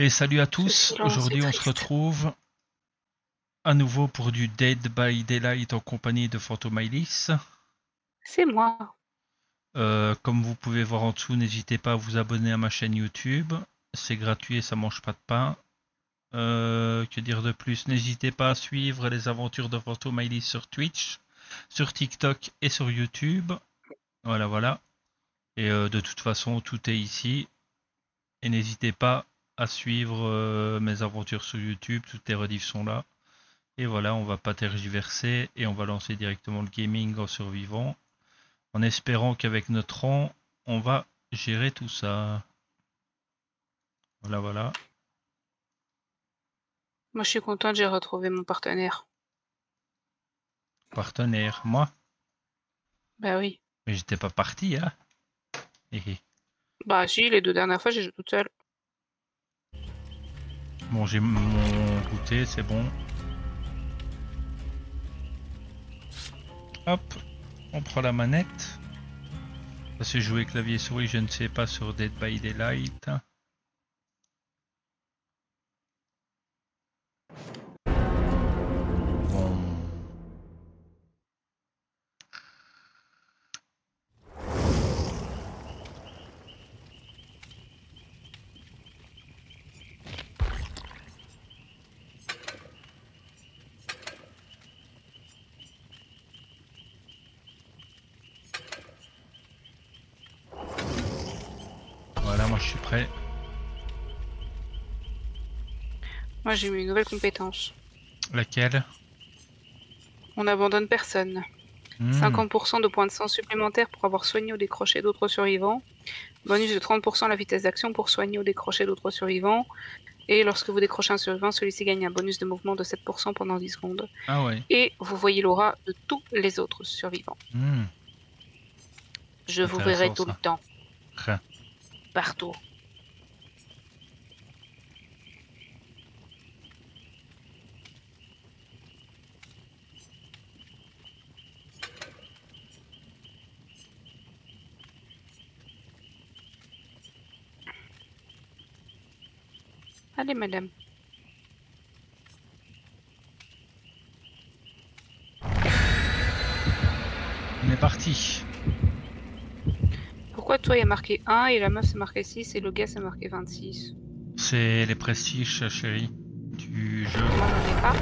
Et salut à tous, est aujourd'hui on se retrouve à nouveau pour du Dead by Daylight en compagnie de Phantomailis. C'est moi. Euh, comme vous pouvez voir en dessous, n'hésitez pas à vous abonner à ma chaîne YouTube, c'est gratuit et ça mange pas de pain. Euh, que dire de plus? N'hésitez pas à suivre les aventures de Phantomailis sur Twitch, sur TikTok et sur YouTube. Voilà, voilà. Et euh, de toute façon, tout est ici. Et n'hésitez pas à suivre euh, mes aventures sur YouTube, toutes les rediffs sont là. Et voilà, on va pas tergiverser et on va lancer directement le gaming en survivant, en espérant qu'avec notre rang, on va gérer tout ça. Voilà, voilà. Moi, je suis contente, j'ai retrouvé mon partenaire. Partenaire, moi? Bah oui. Mais j'étais pas parti, hein. Bah si, les deux dernières fois, j'ai joué toute seule. Bon, j'ai mon goûter, c'est bon. Hop, on prend la manette. Parce que jouer clavier souris, je ne sais pas sur Dead by Daylight. Bon. Voilà, moi je suis prêt. Moi, j'ai eu une nouvelle compétence. Laquelle? On n'abandonne personne. Hmm, 50% de points de sang supplémentaires pour avoir soigné ou décroché d'autres survivants. Bonus de 30% à la vitesse d'action pour soigner ou décrocher d'autres survivants. Et lorsque vous décrochez un survivant, celui-ci gagne un bonus de mouvement de 7% pendant 10 secondes. Ah ouais. Et vous voyez l'aura de tous les autres survivants. Hmm, Je vous verrai tout ça. le temps, rien. partout. Allez, madame. On est parti. Pourquoi toi il y a marqué 1 et la meuf c'est marqué 6 et le gars c'est marqué 26 C'est les prestiges, chérie, du jeu. Moi j'en ai pas.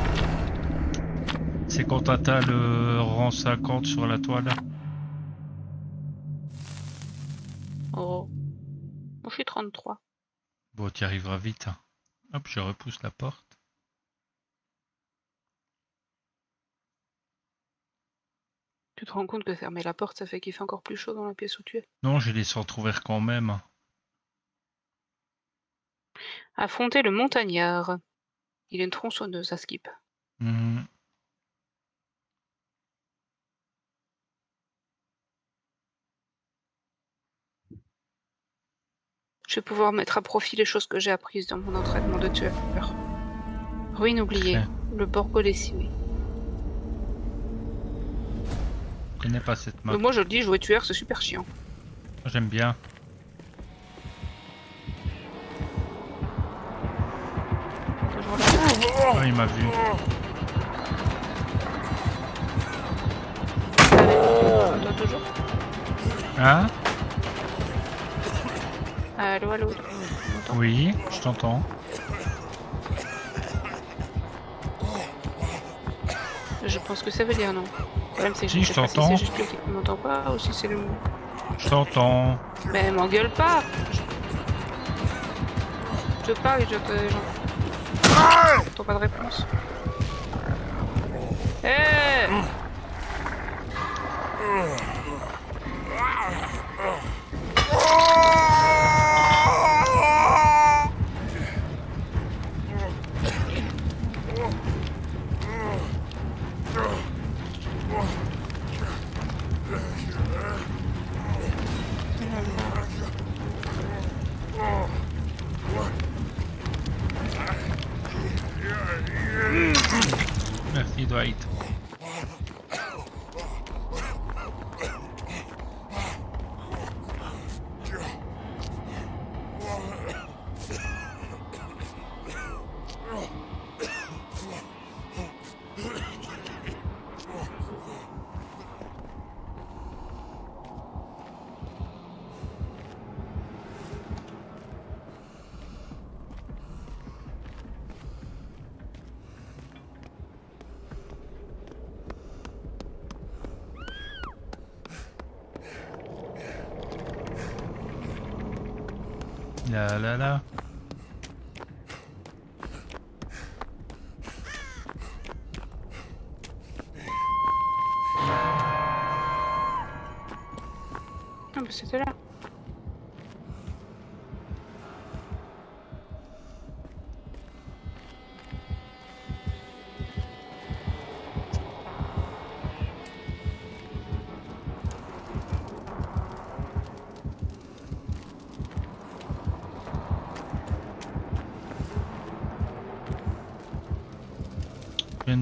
C'est quand t'atteins le rang 50 sur la toile. Oh. Moi je suis 33. Bon, tu arriveras vite. hein. Hop, je repousse la porte. Tu te rends compte que fermer la porte ça fait qu'il fait encore plus chaud dans la pièce où tu es? Non, j'ai laissé entrouvert quand même. Affronter le montagnard. Il a une tronçonneuse à skip. Hmm, Je vais pouvoir mettre à profit les choses que j'ai apprises dans mon entraînement de tueur. Ruine oubliée. Le Borgo lessivé. Je connais pas cette map. Mais moi je le dis, jouer tueur c'est super chiant. J'aime bien. Oh, il m'a vu. Toi toujours Hein? Allô, allô. tu m'entends Oui, je t'entends. Je pense que ça veut dire non. Le problème c'est que Si, je si t'entends. c'est juste m'entend pas ou si c'est le Je t'entends. Mais m'engueule pas Je te parle et je te... J'entends pas de réponse. Eh Merci Dwight. Là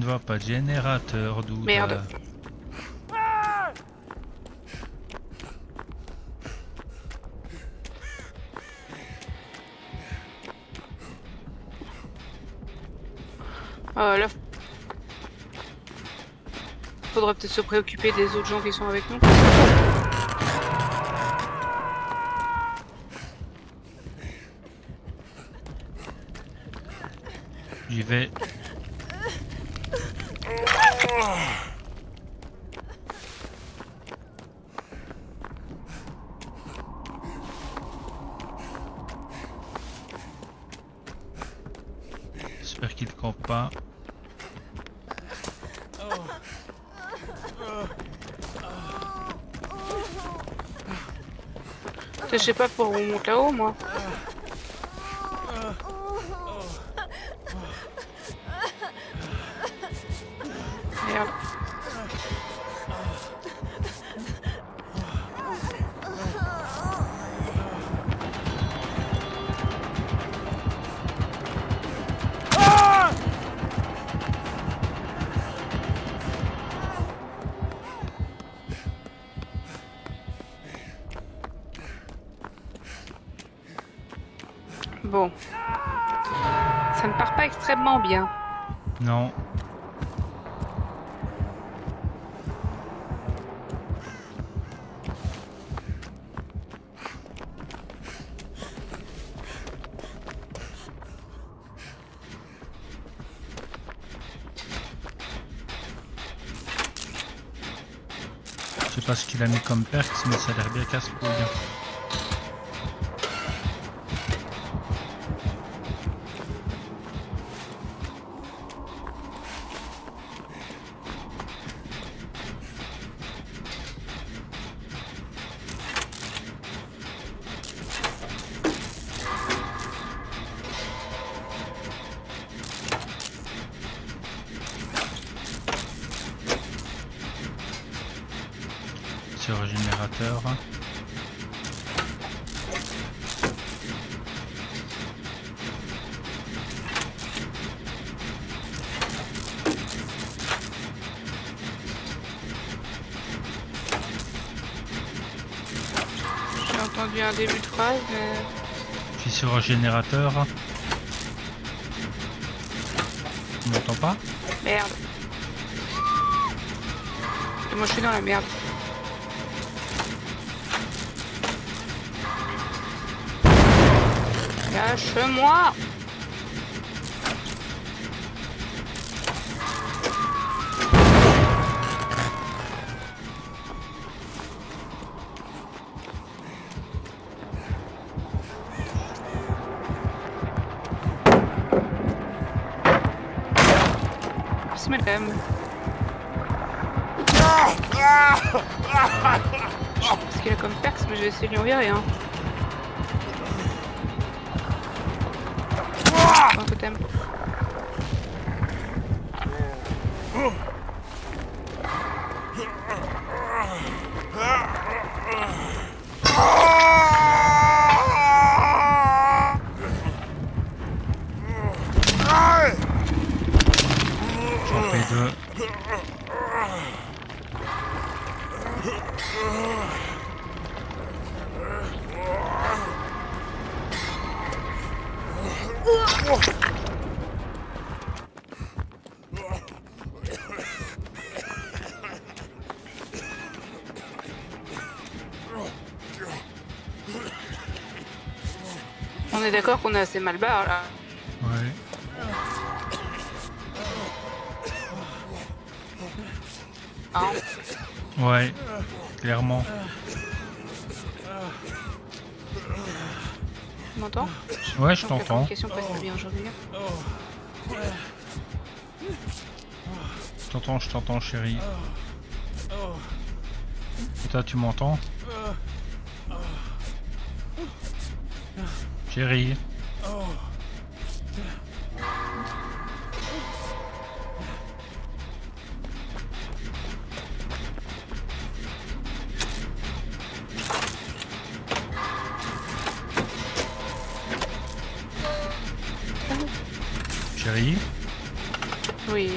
Vois pas de générateur d'où. Merde. Euh, là, faudra peut-être se préoccuper des autres gens qui sont avec nous. J'y vais. J'espère qu'il campe pas. Je sais pas pour où on monte là-haut, moi. Comme perks, mais ça a l'air bien casse-couille. Sur Entendu un début de phrase, mais... Je suis sur un générateur. Tu m'entends pas Merde. Et moi je suis dans la merde. Lâche-moi mais je vais est d'accord qu'on est assez mal barre là. Ouais. Hein Ouais. Clairement. Tu m'entends Ouais, je t'entends. communication passe pas bien aujourd'hui. Je t'entends, je t'entends, chérie. Et toi, tu m'entends? Chérie. Chérie? Oui.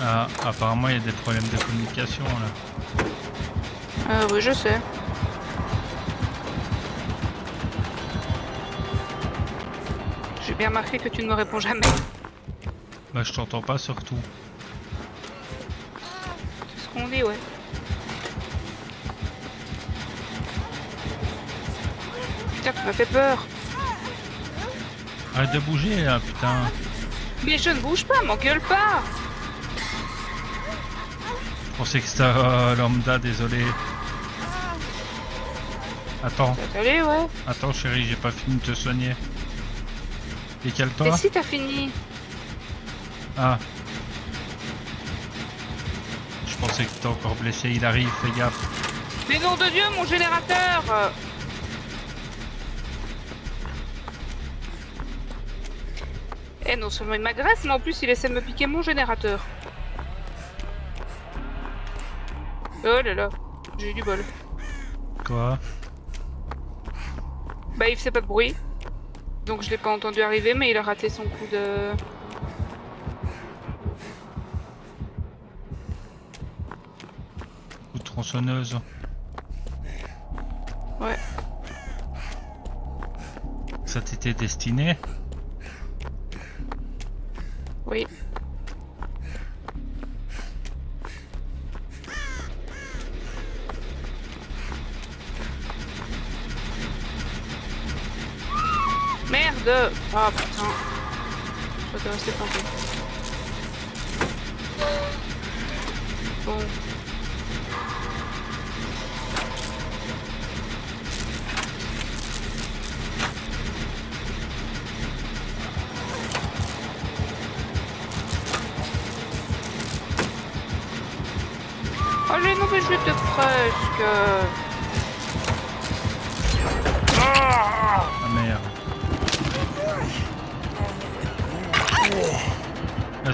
Ah, apparemment il y a des problèmes de communication là. Euh, oui, je sais. Bien remarqué que tu ne me réponds jamais. Bah je t'entends pas surtout. C'est ce qu'on dit, ouais. Putain, tu m'as fait peur. Arrête de bouger là, putain. Mais je ne bouge pas, m'engueule pas. Je pensais que c'était euh, lambda, désolé. Attends, Allez, ouais. attends chérie, j'ai pas fini de te soigner. Et Décale-toi. si t'as fini Ah. Je pensais que t'étais encore blessé, il arrive, fais gaffe. Mais nom de Dieu, mon générateur. Eh, non seulement il m'agresse, mais en plus il essaie de me piquer mon générateur. Oh là là, j'ai eu du bol. Quoi? Bah, il faisait pas de bruit. Donc je l'ai pas entendu arriver, mais il a raté son coup de... Coup de tronçonneuse. Ouais. Ça t'était destiné? Je vais rester planté. Bon. Allez, non presque.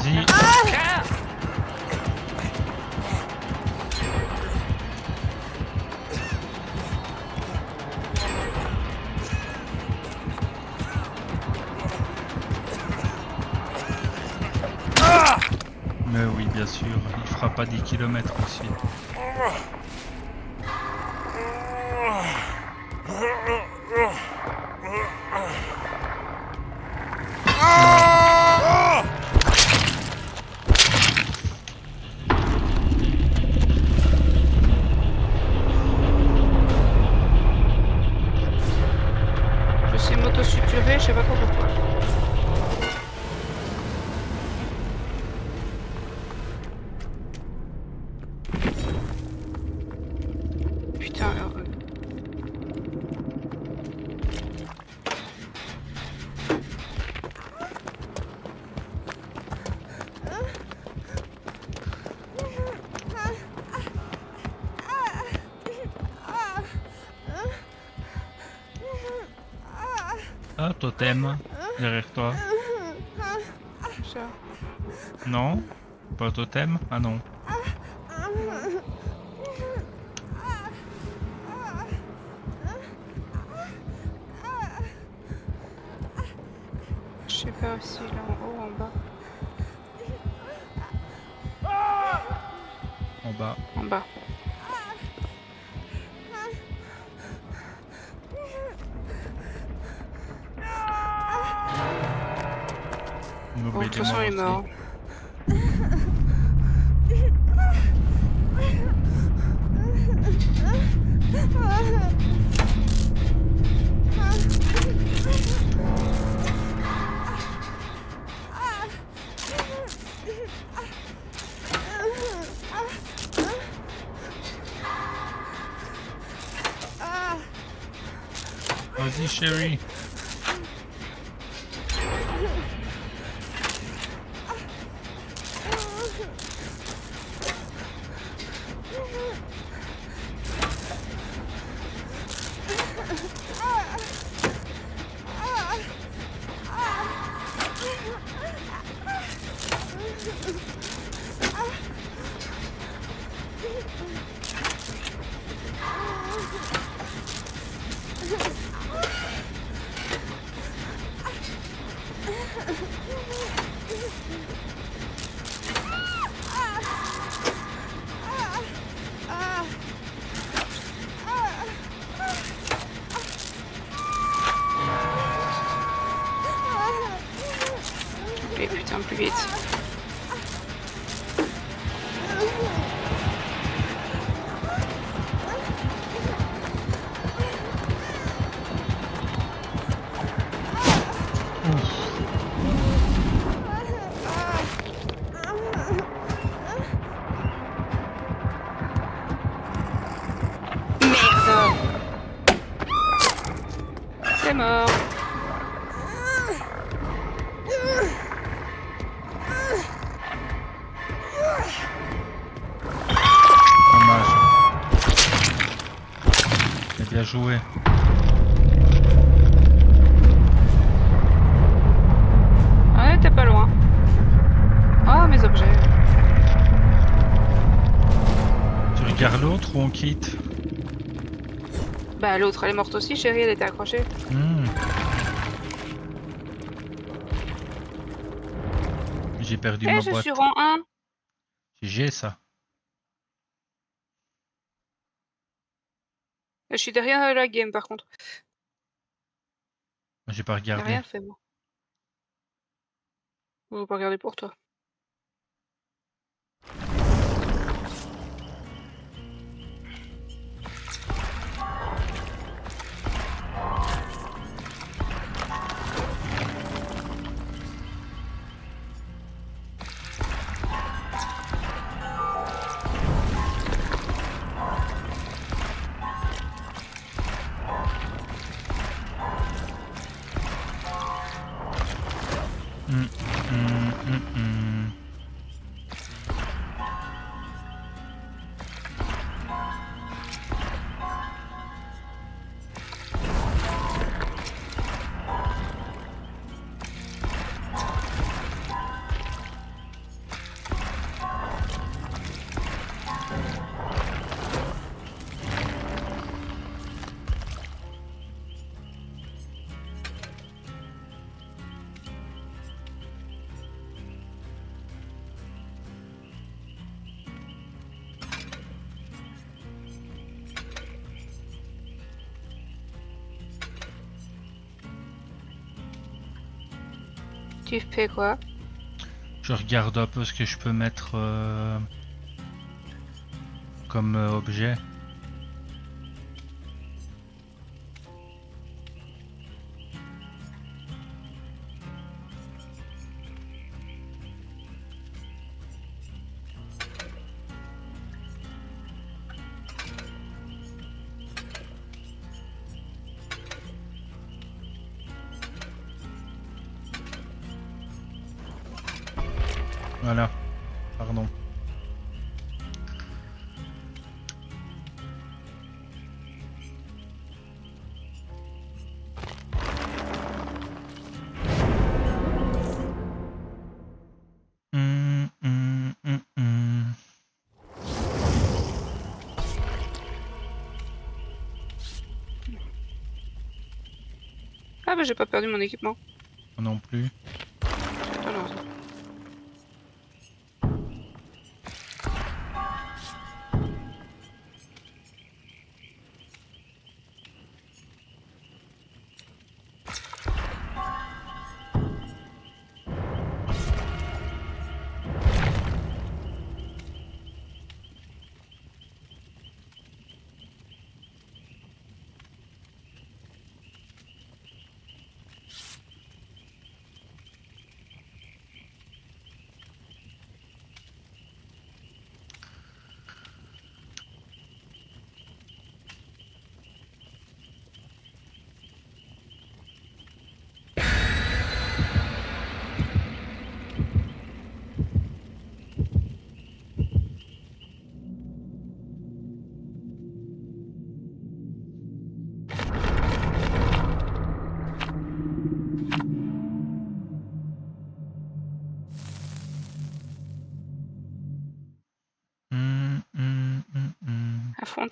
Vas-y. Ah Mais oui, bien sûr, il fera pas 10 km aussi. Totem, derrière toi. Non? Pas totem Ah non. Bon, de toute façon, il est mort. Vas-y, chérie. Joué. Ouais, t'es pas loin. Oh, mes objets. Tu regardes l'autre ou on quitte Bah, l'autre, elle est morte aussi, chérie, elle était accrochée. Hmm. J'ai perdu Eh, ma je boîte. suis rang 1. J'ai ça. Je suis derrière la game, par contre. J'ai pas J'ai regardé. rien fait, moi. Je vais pas regarder pour toi. Je regarde un peu ce que je peux mettre euh, comme euh, objet. Voilà. Pardon. Ah, bah, j'ai pas perdu mon équipement. Non plus.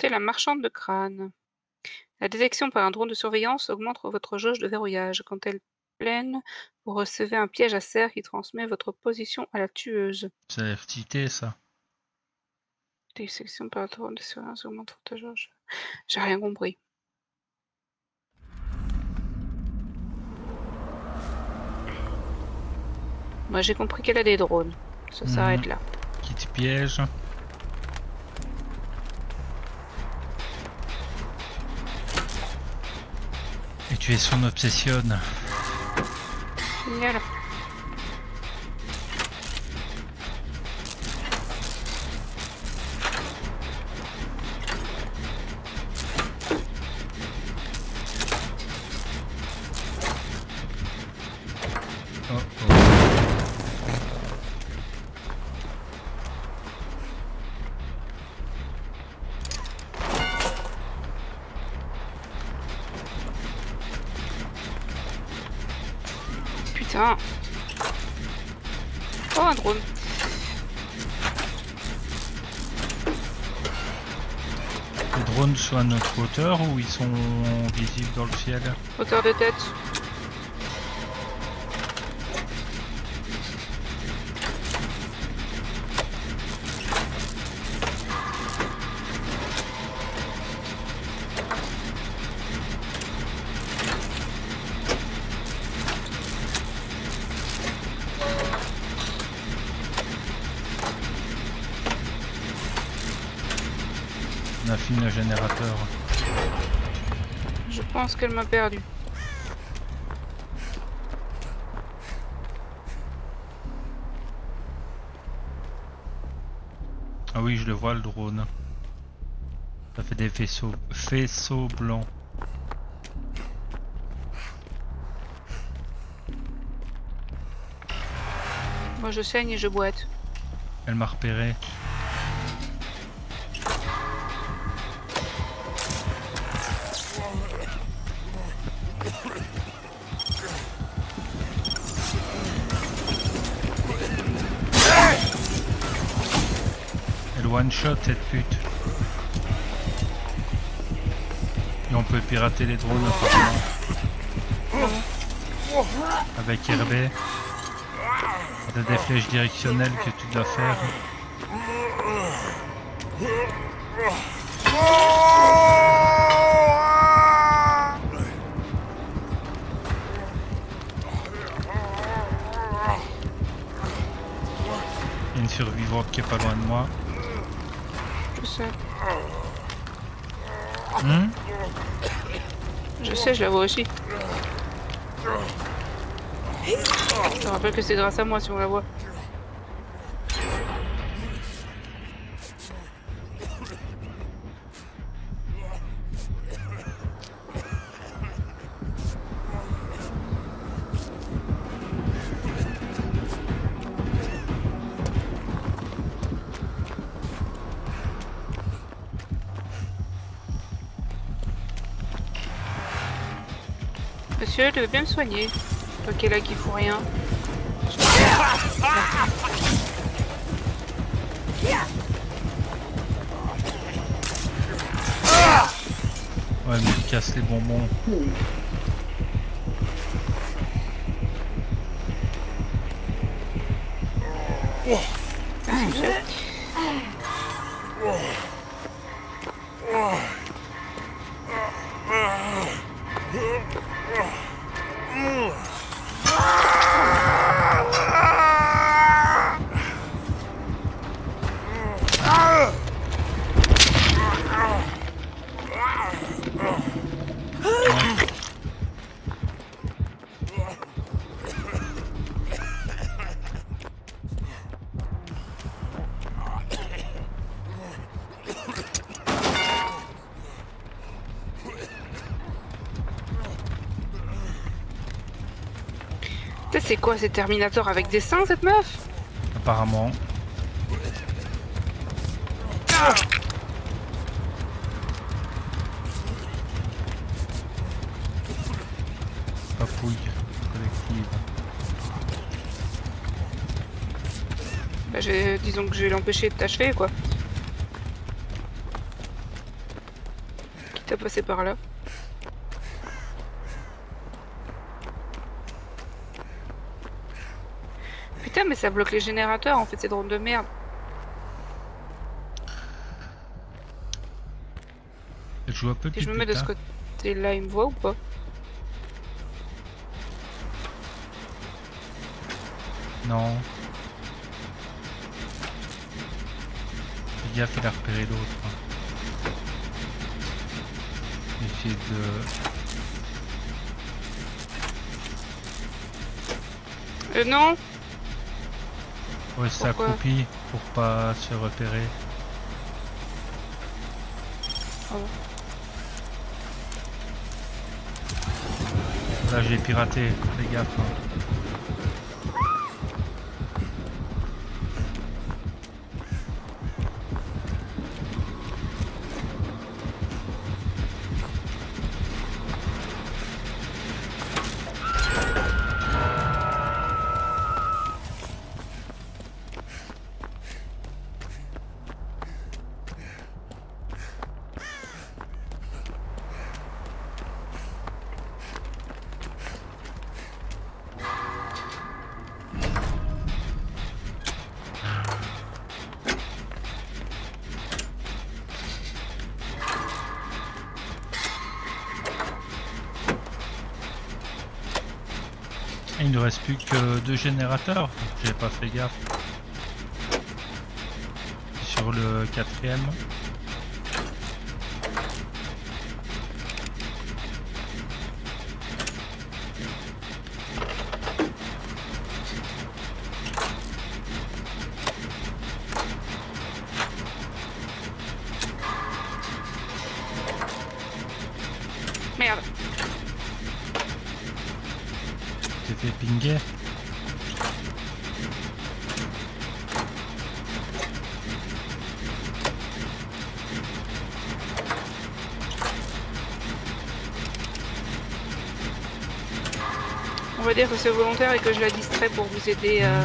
La marchande de crâne. La détection par un drone de surveillance augmente votre jauge de verrouillage. Quand elle pleine, vous recevez un piège à serre qui transmet votre position à la tueuse. C'est l'RTT, ça. Détection par un drone de surveillance augmente votre jauge. J'ai rien compris. Moi j'ai compris qu'elle a des drones. Ça Mhm. s'arrête là. Qui te piège. Tu son obsession. À notre hauteur ou ils sont visibles dans le ciel Hauteur de tête. On a fini le générateur. Je pense qu'elle m'a perdu. Ah oui, je le vois le drone. Ça fait des faisceaux, faisceaux blancs. Moi je saigne et je boite. Elle m'a repéré. Cette pute. Et on peut pirater les drones. Avec RB. Des flèches directionnelles que tu dois faire. Une survivante qui est pas loin de moi. Je sais. Hmm? Je sais, je la vois aussi. Je te rappelle que c'est grâce à moi si on la voit. Tu veux bien me soigner Ok, là qui fout rien. Ouais, mais il casse les bonbons. C'est quoi, c'est Terminator avec des seins, cette meuf Apparemment. Papouille collective. Bah, je- disons que je vais l'empêcher de t'achever, quoi. Quitte à passer par là. Ça bloque les générateurs en fait, c'est drôle de merde. Elle joue un peu Si je me mets de ce côté-là, il me voit ou pas Non. Fais gaffe, il a repéré l'autre. hein. Essayer de... Euh, non Ouais, accroupi pour pas se repérer. Ah bon. Là, j'ai piraté, fais gaffe. hein. Plus que deux générateurs. J'ai pas fait gaffe. Sur le quatrième. On va dire que c'est volontaire et que je la distrais pour vous aider. euh,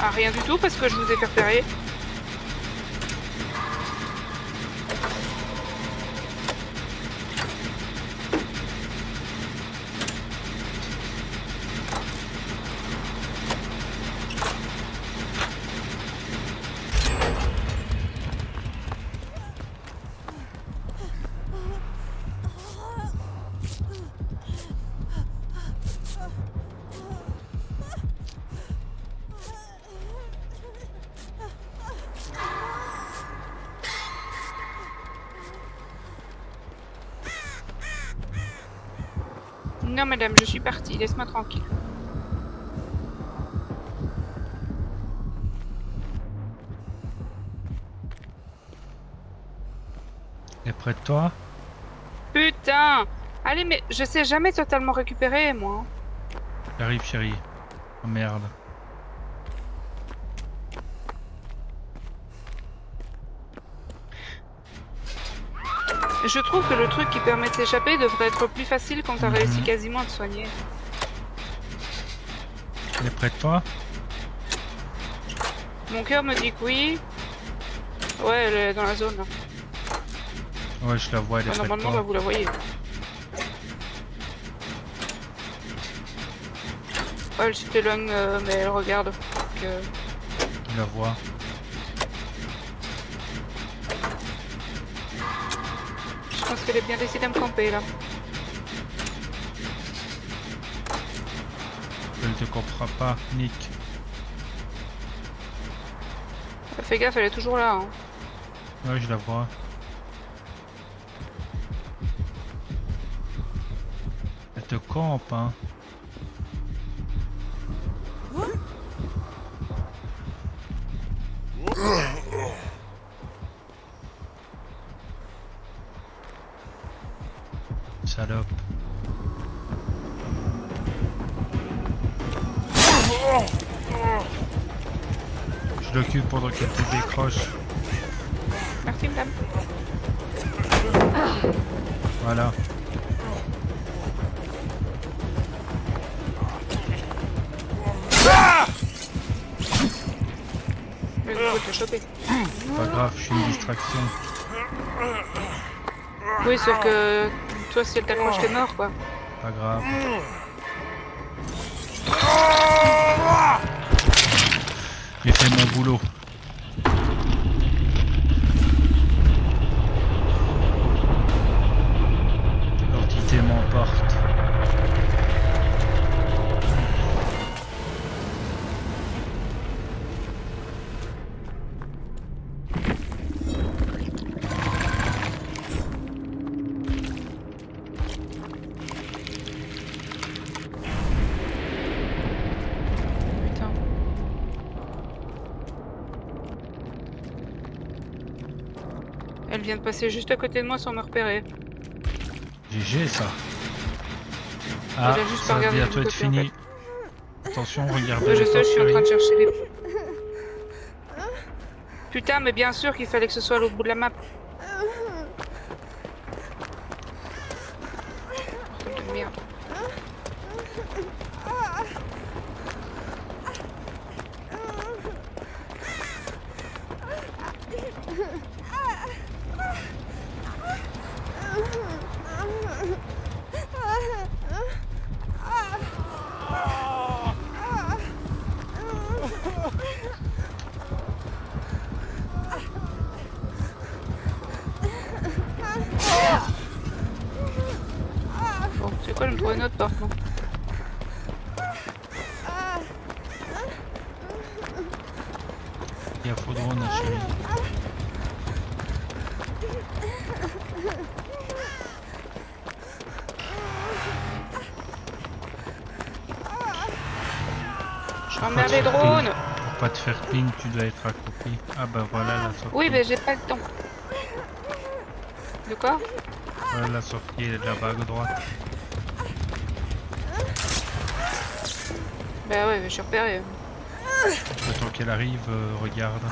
Ah, rien du tout parce que je vous ai fait partie. Laisse-moi tranquille. Et près de toi Putain Allez, mais je sais jamais totalement récupérer, moi. J'arrive, chérie. Oh merde. Je trouve que le truc qui permet de s'échapper devrait être plus facile quand t'as réussi quasiment à te soigner. Elle est près de toi Mon cœur me dit que oui. Ouais, elle est dans la zone. là. Ouais, je la vois, elle est Enfin, près de normalement, bah, vous la voyez. Ouais, elle s'éloigne, euh, mais elle regarde. Donc, euh, Je la vois. Pense qu'elle est bien décidée à me camper là. Elle te comprend pas, Nick. Fais gaffe, elle est toujours là. hein. Ouais, je la vois. Elle te campe, hein. Sauf que toi, si elle t'accroche, t'es mort, quoi. Pas grave. J'ai fait mon boulot. De passer juste à côté de moi sans me repérer. GG ça. Ah, a juste ça va bientôt être en fini. Attention, regardez Ouais, je sais, je suis en train de chercher les... Putain, mais bien sûr qu'il fallait que ce soit à l'autre bout de la map. Bordel de merde. Faire ping, tu dois être accroupi. Ah bah voilà la sortie. Oui, mais j'ai pas le temps. De quoi Voilà la sortie est là-bas à droite. Bah ouais, mais je suis repéré. Le temps qu'elle arrive, euh, regarde.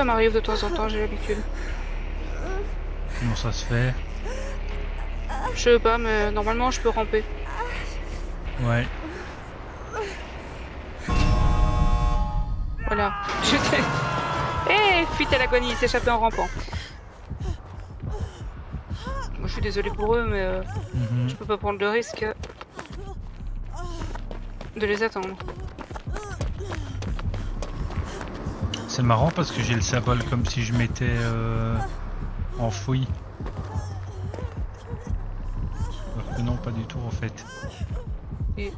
Ça m'arrive de temps en temps, j'ai l'habitude. Comment ça se fait Je sais pas, mais normalement, je peux ramper. Ouais. Voilà. Je t'ai... Eh, fuite à l'agonie, il s'échappait en rampant. Moi, je suis désolée pour eux, mais euh, Mhm. je peux pas prendre le risque de les attendre. C'est marrant parce que j'ai le symbole comme si je m'étais euh, enfoui. Alors que non, pas du tout en fait. I.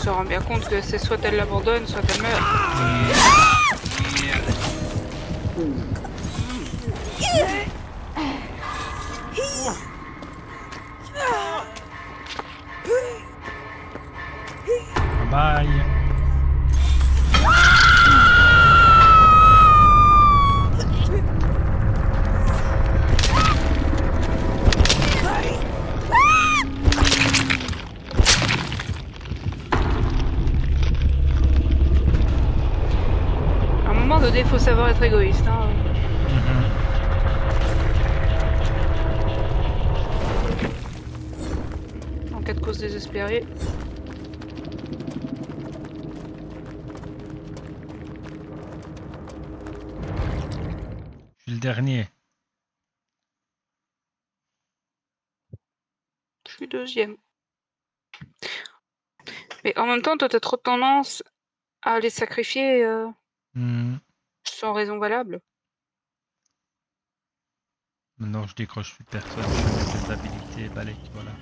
se rend bien compte que c'est soit elle l'abandonne, soit elle meurt. Le dernier. Je suis deuxième. Mais en même temps, toi, t'as trop tendance à les sacrifier euh, Mhm. sans raison valable. Maintenant je décroche plus personne, je habilités, balai, voilà.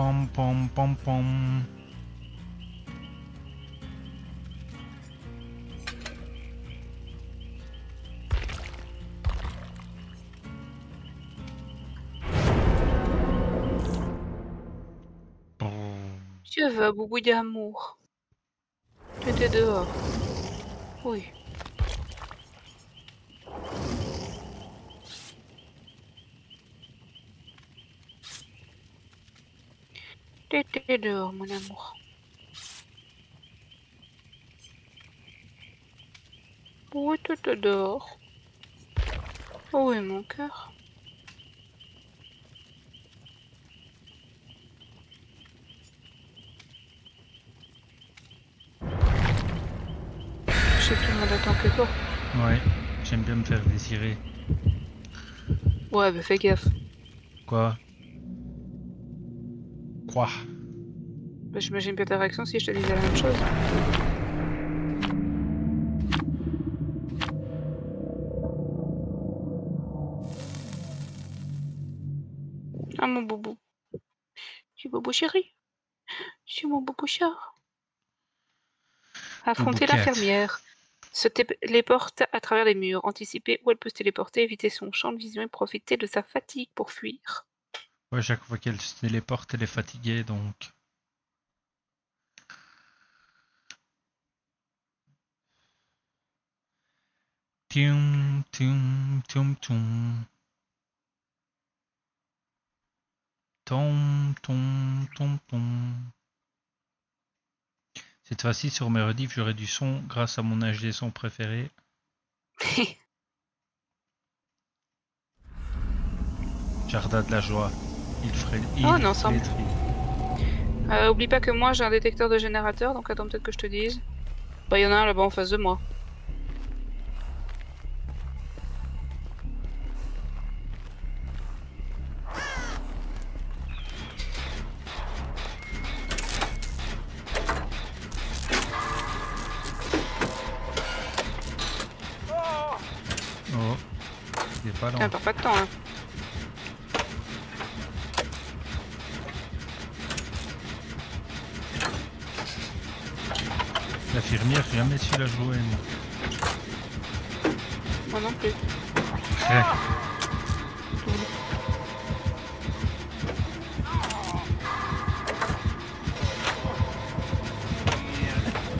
Pom pom pom. Tu vas, boubou d'amour. T'étais dehors. Oui. T'étais dehors, mon amour. Oui, t'étais dehors. Oui, mon cœur? Je sais que tout le monde attend que toi. Ouais, j'aime bien me faire désirer. Ouais, bah fais gaffe. Quoi? Quoi? Bah, J'imagine bien ta réaction si je te disais la même chose. Ah mon boubou. Je suis boubou chéri. Je suis mon boubou chat. Affronter l'infirmière. Se téléporte à travers les murs. Anticiper où elle peut se téléporter, éviter son champ de vision et profiter de sa fatigue pour fuir. Ouais, chaque fois qu'elle se téléporte, elle est fatiguée, donc... Tom, tom, tom, tom. Cette fois-ci, sur mes rediffs, j'aurai du son grâce à mon HD son préféré. Jardin de la joie. Il ferait... Il Oh, non, ça- flétrit. Euh, oublie pas que moi j'ai un détecteur de générateur, donc attends peut-être que je te dise. Bah y en a un là-bas en face de moi. Putain, lent. perds pas de temps hein. L'infirmière, j'ai jamais su la jouer, moi. Moi non plus. Ouais.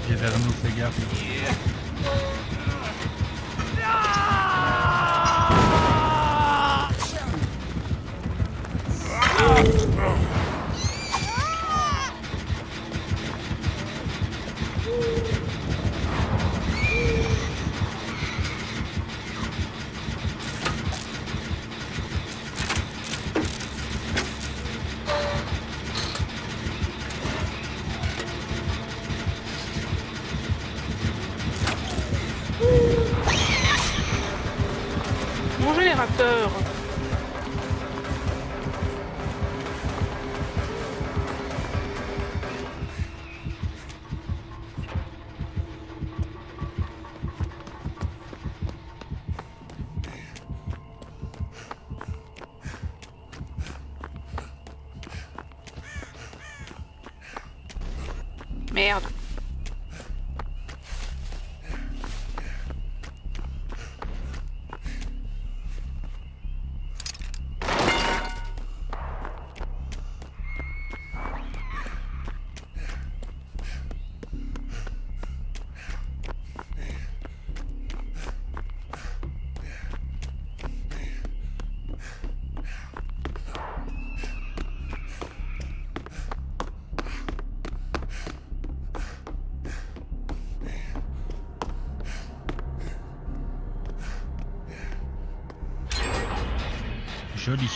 Viens vers nous, fais gaffe. Joli.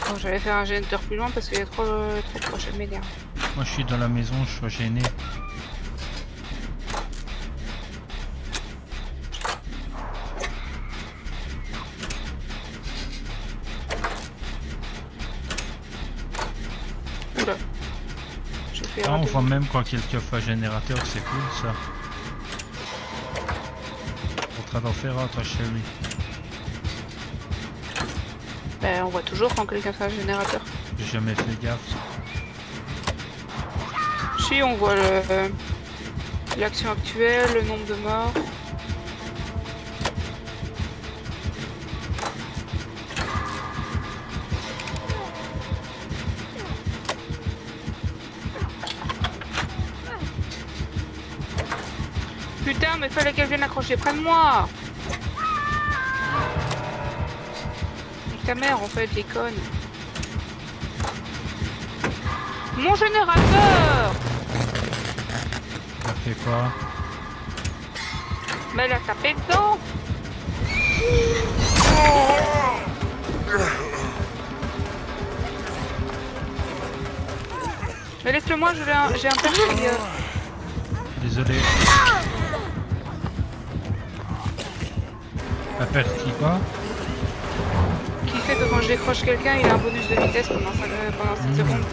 Bon, j'allais faire un générateur plus loin parce qu'il y a trop, trop proche, elle m'énerve. Moi, je suis dans la maison, je suis gêné. même quand quelqu'un fait un générateur, c'est cool ça. On faire un, toi, chez lui. Ben, on voit toujours quand quelqu'un fait un générateur. J'ai jamais fait gaffe. Si, on voit l'action actuelle, le nombre de morts. Fallait qu'elle vienne accrocher près de moi ta mère, en fait, les connes. Mon générateur Ça fait quoi Mais elle a tapé dedans Mais laisse-le moi, je un- j'ai un père euh, Désolé. Aperti quoi qui fait que quand je décroche quelqu'un, il a un bonus de vitesse pendant, euh, pendant 7 Mhm. secondes.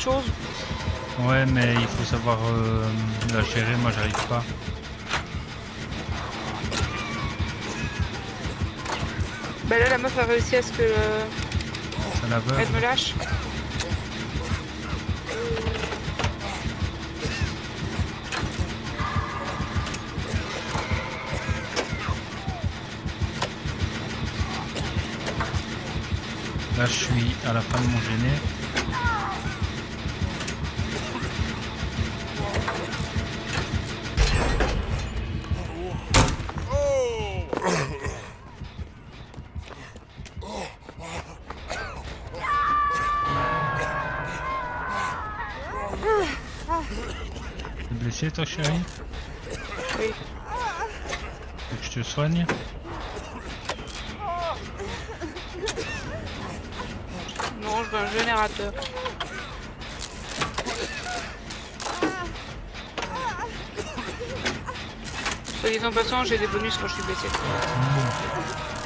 Chose. Ouais, mais il faut savoir euh, la gérer, moi j'arrive pas. Bah là, la meuf a réussi à ce que euh, Ça la veut elle me lâche. Là je suis à la fin de mon géné. Toi chérie Oui. Faut que je te soigne Non, je veux un générateur. Soyez en passant, j'ai des bonus quand je suis blessé. Gap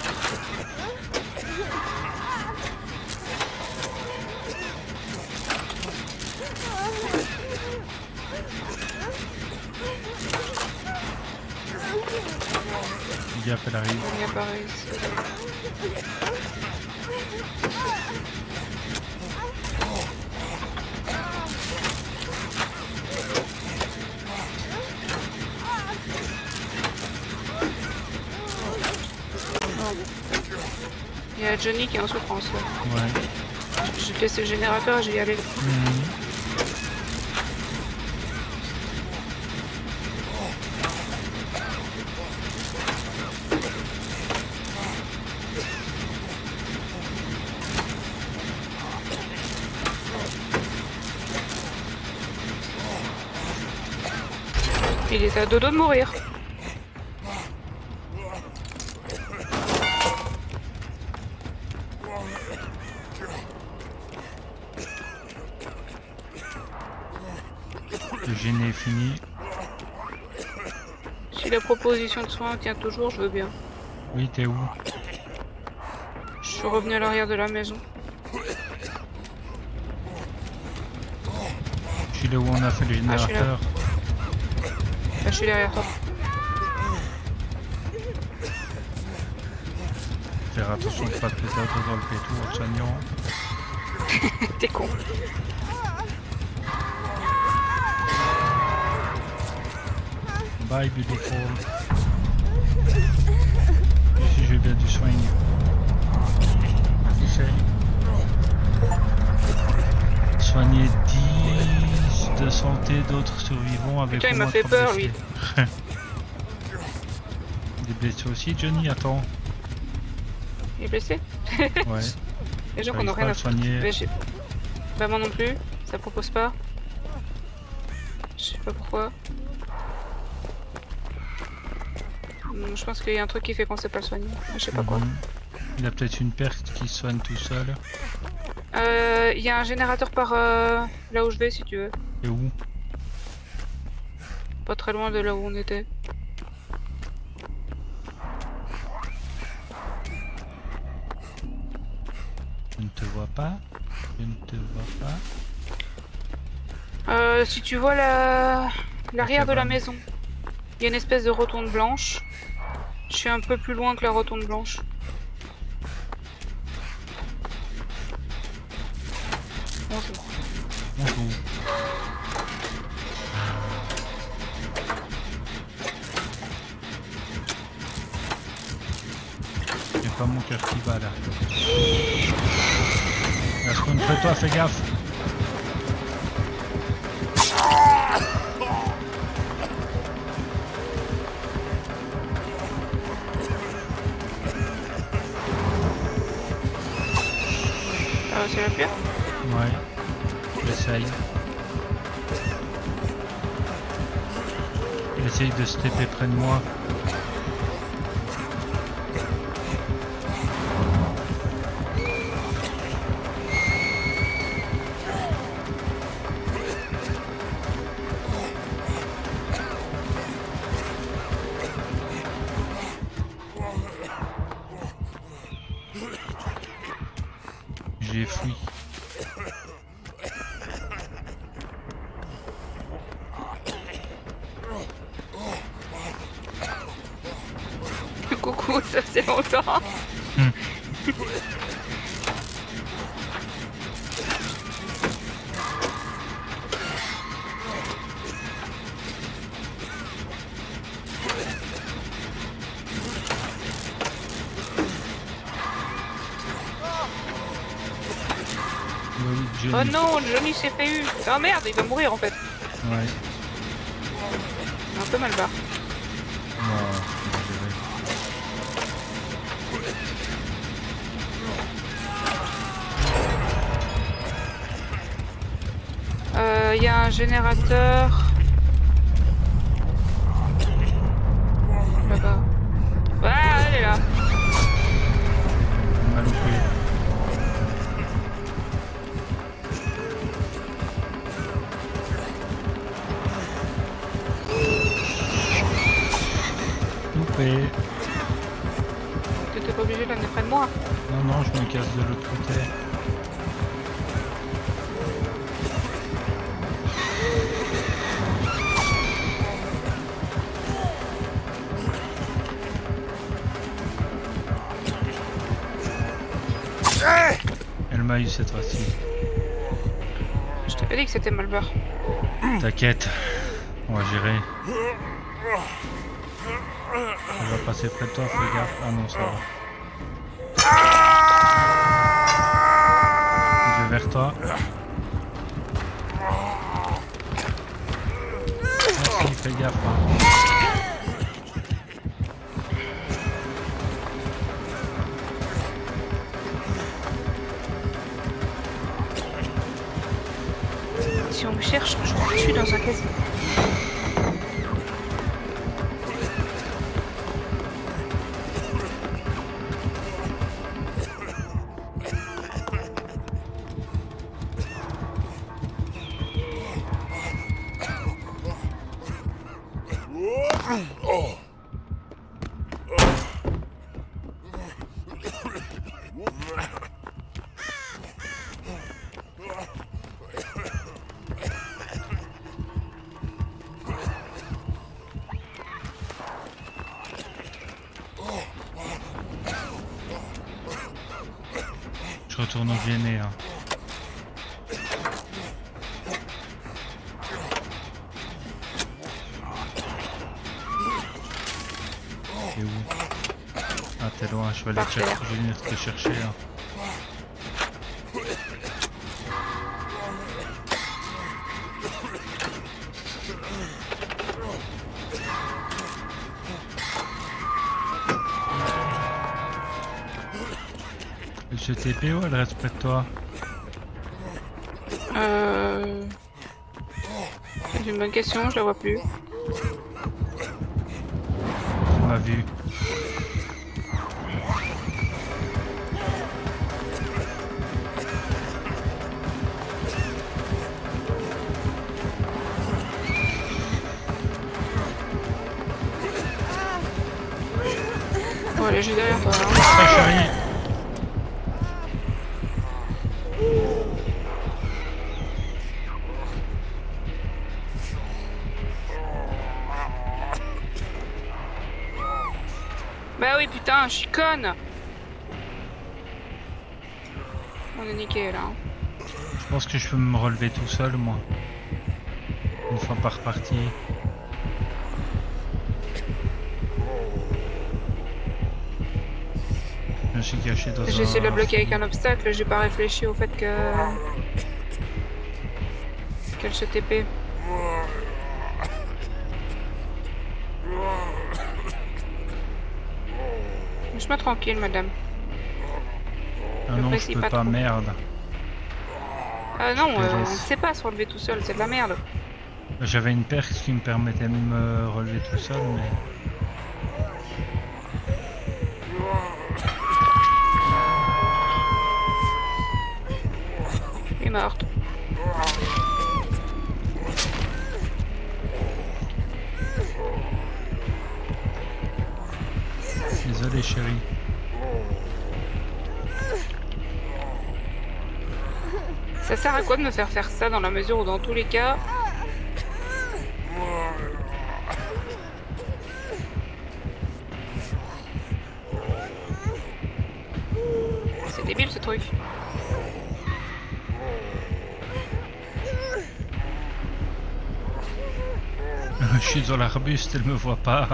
Johnny qui est en souffrance là. Ouais. Je le générateur, je vais y aller. Mhm. Il est à doigts de mourir. Le géné est fini. Si la proposition de soins tient toujours, je veux bien. Oui, t'es où Je suis revenu à l'arrière de la maison. Je suis là où on a fait le Ah, je suis là. générateur. Là, je suis derrière toi. Faire attention de pas te péter dans le pétou en soignant. T'es con. Bye beautiful. Essaye. Soigner 10 de santé d'autres survivants avec Putain, il m'a fait peur, blessés. Des blessés aussi Johnny Attends. Il est blessé Ouais. Les gens qu'on J'arrive a pas rien à soigner. Bah moi non plus, ça propose pas. Je pense qu'il y a un truc qui fait qu'on sait pas le soigner. Je sais pas quoi. Mhm. Il a peut-être une perte qui soigne tout seul. Euh, Il y a un générateur par euh, là où je vais si tu veux. Et où? Pas très loin de là où on était. Je ne te vois pas. Je ne te vois pas. Euh, si tu vois la l'arrière de la maison, il y a une espèce de rotonde blanche. Je suis un peu plus loin que la rotonde blanche. Non, Johnny s'est fait eu. Ah merde, il va mourir en fait. Ouais. Un peu mal barre. Euh, Il y a un générateur. Moi. Non, non, je me casse de l'autre côté. Elle m'a eu cette fois-ci. Je t'avais dit que c'était mal barre. T'inquiète, on va gérer. Elle va passer près de toi, fais gaffe. Ah non, ça va. Vers toi. Fais gaffe. Retourne au Viennet. hein. T'es où? Ah t'es loin, je vais aller chercher, je vais venir te chercher. hein. Elle se TP ou elle reste près de toi Euh... C'est une bonne question, je la vois plus. Tu m'as vu je suis conne. On est niqué là. hein. Je pense que je peux me relever tout seul, moi. Une fois par partie. Je me suis caché dans. J'ai essayé de le bloquer avec un obstacle, j'ai pas réfléchi au fait que. qu'elle se TP. Tranquille, madame. Ah non, je peux pas merde. Ah non, euh, on laisse. sait pas se relever tout seul, c'est de la merde. J'avais une perche qui me permettait de me relever tout seul, mais... Il est morte. Sert à quoi de me faire faire ça dans la mesure où dans tous les cas... C'est débile ce truc. Je suis dans l'arbuste, elle me voit pas.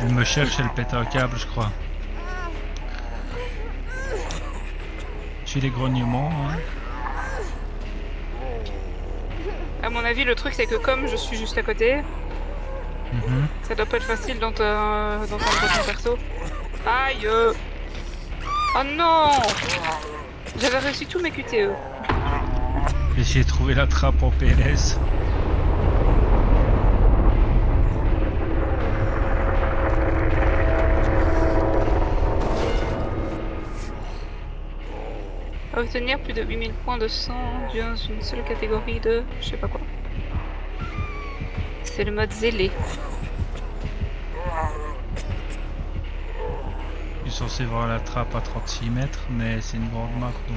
Elle me cherche, elle pète un câble, je crois. J'ai les grognements, hein. Mon avis, le truc c'est que comme je suis juste à côté, Mhm. ça doit pas être facile dans ton perso. Aïe euh. Oh non J'avais réussi tous mes QTE. J'ai trouver la trappe en PLS. Obtenir plus de 8000 points de sang dans une seule catégorie de... je sais pas quoi. C'est le mode zélé. Je suis censé voir la trappe à 36 mètres, mais c'est une grande map donc.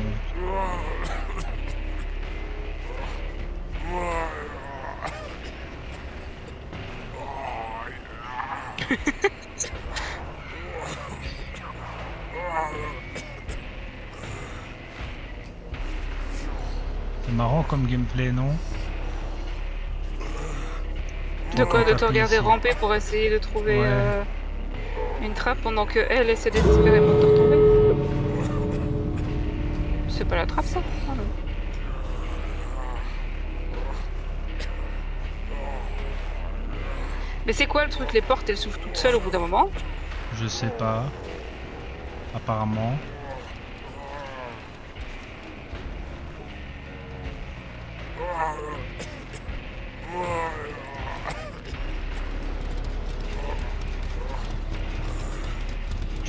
C'est marrant comme gameplay, non? De quoi De te regarder ici. ramper pour essayer de trouver Ouais. euh, une trappe pendant que elle essaie désespérément de te retrouver C'est pas la trappe ça? Ah non. Mais c'est quoi le truc? Les portes elles s'ouvrent toutes seules au bout d'un moment? Je sais pas. Apparemment.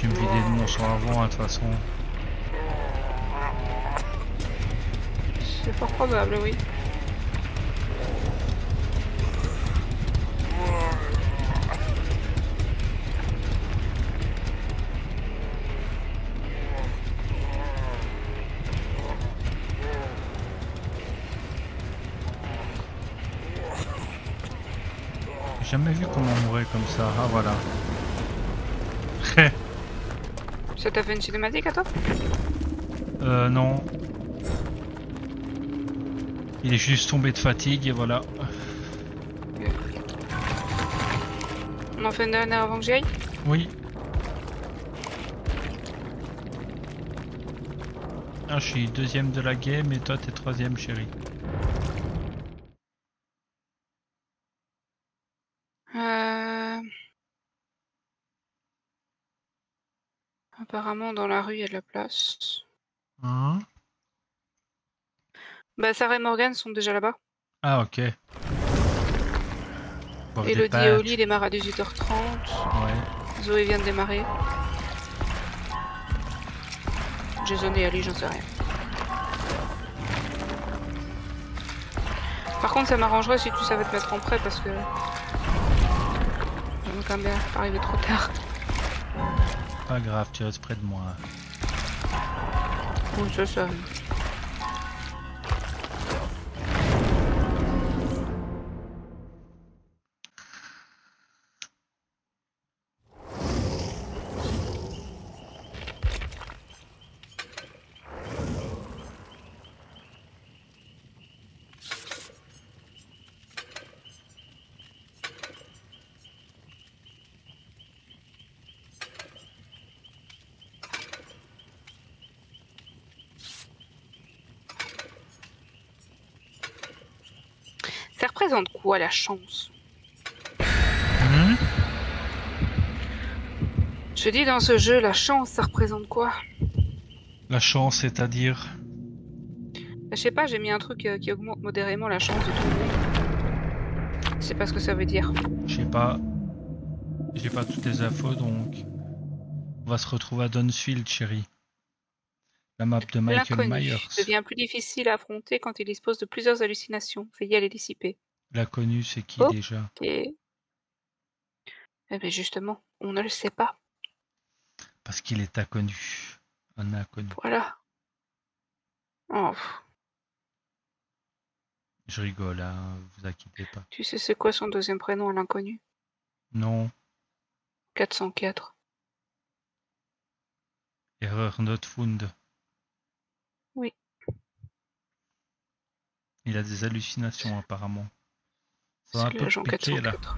Me vider de mon sang avant, hein, de toute façon. C'est fort probable, oui. J'ai jamais vu comment on mourait comme ça. Ah voilà. Ça t'a fait une cinématique à toi euh, non. Il est juste tombé de fatigue et voilà. On en fait une dernière avant que j'y aille Oui. Ah, je suis deuxième de la game et toi t'es troisième, chérie. Euh... Apparemment, dans la rue, il y a de la place. Hein Bah, Sarah et Morgan sont déjà là-bas. Ah, ok. Des Elodie et. Oli démarrent à 18h30. Ouais. Zoé vient de démarrer. Jason et Ali, j'en sais rien. Par contre, ça m'arrangerait si tu savais te mettre en prêt parce que. J'aime quand même bien pas arriver trop tard. Pas grave, tu restes près de moi. Oui, c'est ça. Ça représente quoi la chance Hmm? Je dis dans ce jeu, la chance, ça représente quoi? La chance, c'est-à-dire? Je sais pas, j'ai mis un truc euh, qui augmente modérément la chance de tout le monde. Je sais pas ce que ça veut dire. Je sais pas. J'ai pas toutes les infos donc. On va se retrouver à Dunsfield, chérie. La map de Michael Myers. devient plus difficile à affronter quand il dispose de plusieurs hallucinations. Veuillez les dissiper. L'inconnu, c'est qui Oh. déjà? Et... Eh bien justement, on ne le sait pas. Parce qu'il est inconnu. Un inconnu. Voilà. Oh, Je rigole, hein, vous inquiétez pas. tu sais c'est quoi son deuxième prénom à l'inconnu? Non, 404. erreur not found. Oui. Il a des hallucinations apparemment. Ça va un peu là. 404.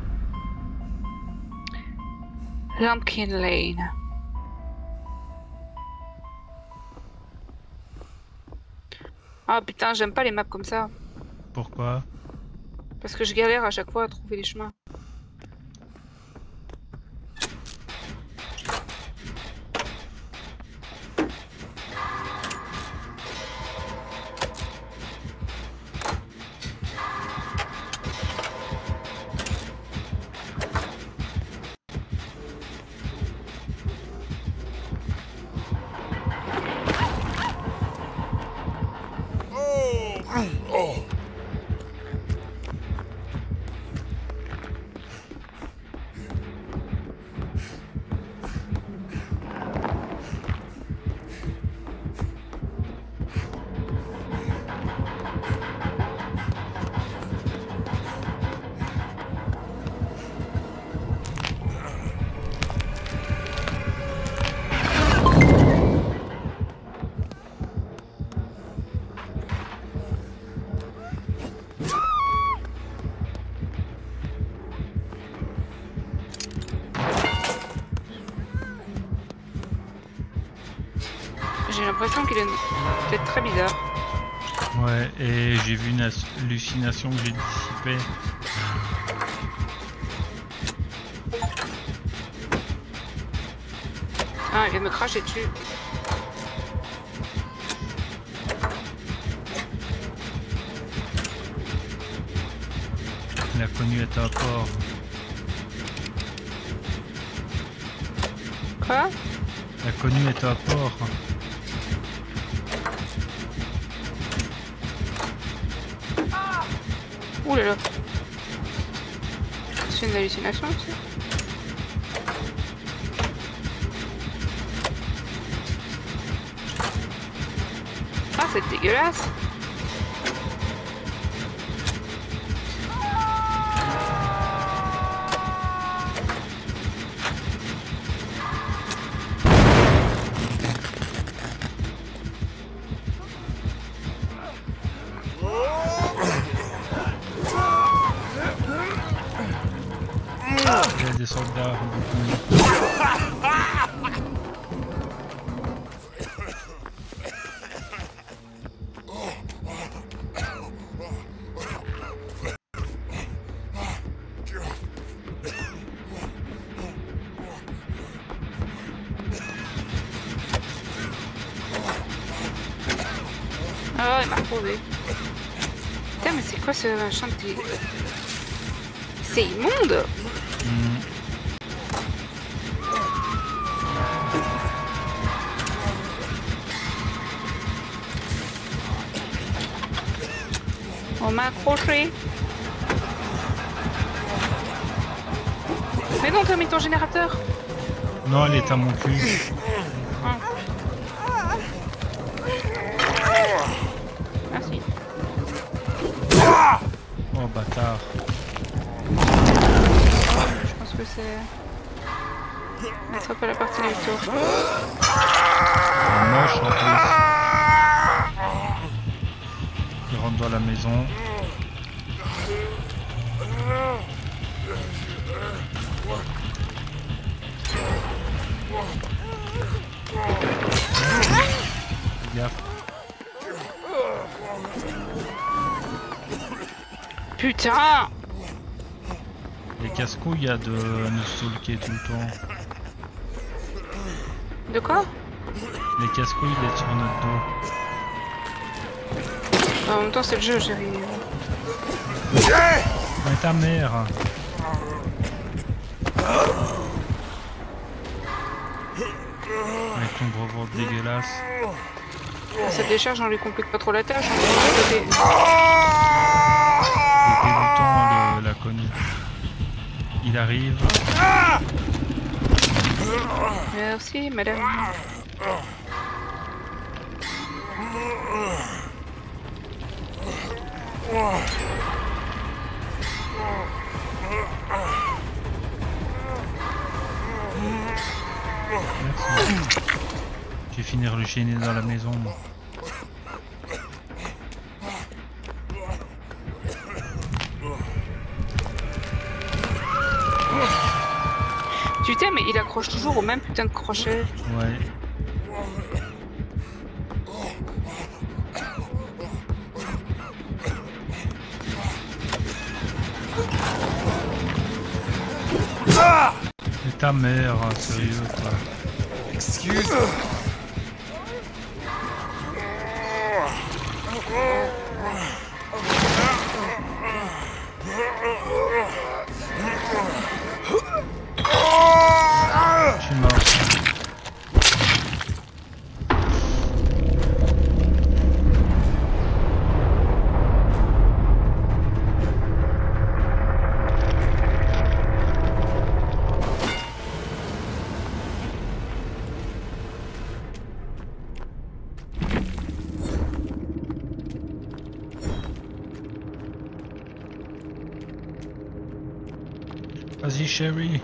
Lumpkin Lane. Ah putain, j'aime pas les maps comme ça. Pourquoi? Parce que je galère à chaque fois à trouver les chemins. Très bizarre. Ouais, et j'ai vu une hallucination que j'ai dissipée. Ah, il vient me cracher dessus. L'inconnu est un port. Quoi? L'inconnu est un port. Ouh là là. C'est une hallucination aussi. Ah, c'est dégueulasse. Euh, C'est immonde. On m'a accroché. Mais non, t'as mis ton générateur. Non, elle est à mon cul. Ah. Ah. Oh bâtard. Je pense que c'est. Sera pas la partie du tour. C'est moche en plus. Il rentre dans la maison. Putain Les casse-couilles, a de nous stalker tout le temps. De quoi Les casse-couilles, il est sur notre dos. En même temps, c'est le jeu, chérie. Mais ta mère Avec ton gros ventre dégueulasse. Ça décharge, on lui complique pas trop la tâche. hein. Il arrive. Merci, madame. Merci. Je vais finir le gêner dans la maison. moi. Au même putain de crochet. Ouais. Mais ta mère, hein, sérieux quoi. Excuse. Vas-y,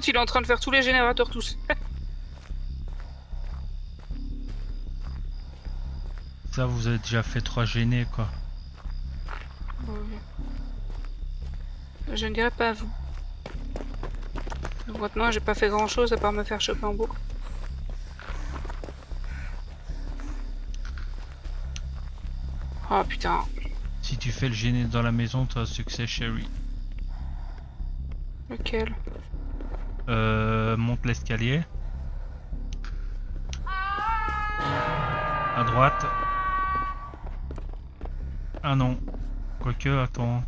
L'autre, il est en train de faire tous les générateurs tous. Ça, vous avez déjà fait trois gênés quoi. Je ne dirais pas à vous. Maintenant, j'ai pas fait grand chose à part me faire choper en boucle. Oh putain. Si tu fais le gêné dans la maison, tu as succès, chérie. Lequel? Euh, monte l'escalier. À droite. Ah non. Quoique, attends.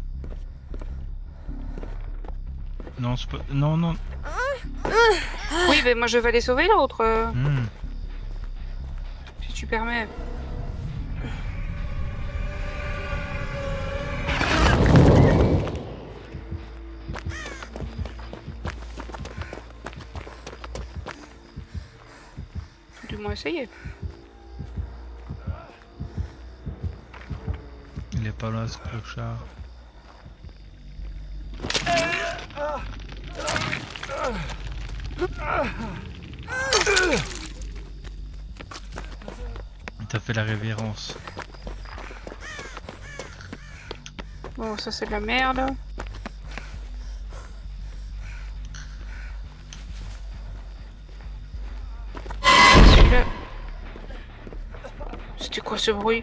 Non, c'est pas... Non, non. Oui, mais moi je vais aller sauver l'autre. Hmm. Si tu permets. Du moins essayer. Il est pas là, ce clochard. Il t'a fait la révérence. Bon, ça c'est de la merde. Ce bruit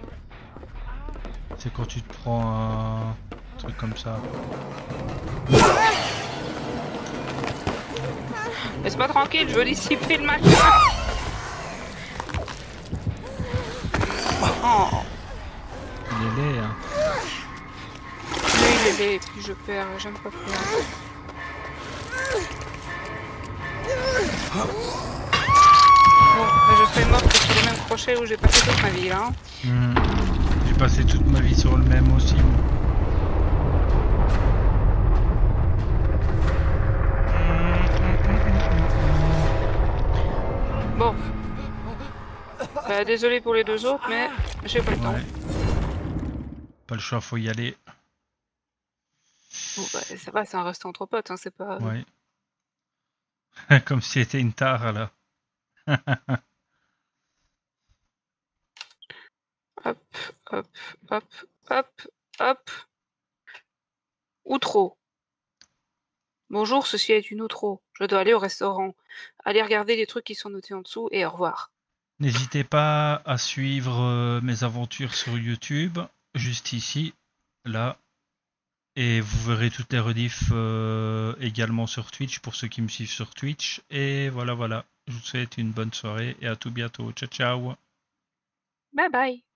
C'est quand tu te prends un... truc comme ça. Laisse-moi tranquille, je veux dissiper le machin. Oh, Il est laid, hein. il est laid, et puis je perds, j'aime pas perdre. Bon, bah, je serais morte sur le même crochet où j'ai passé toute ma vie là. hein. Hmm. J'ai passé toute ma vie sur le même aussi. Bon. Bah, désolé pour les deux autres, mais j'ai pas le temps. Ouais. Pas le choix, faut y aller. Bon, bah, ça va, c'est un resto entre potes, hein, c'est pas. Ouais. Comme si c'était une tare là. Hop, hop, hop, hop, hop. Outro. Bonjour, ceci est une outro. Je dois aller au restaurant. Allez regarder les trucs qui sont notés en dessous et au revoir. N'hésitez pas à suivre euh, mes aventures sur YouTube, juste ici, là. Et vous verrez toutes les rediffs euh, également sur Twitch pour ceux qui me suivent sur Twitch. Et voilà, voilà. Je vous souhaite une bonne soirée et à tout bientôt. Ciao, ciao. Bye bye.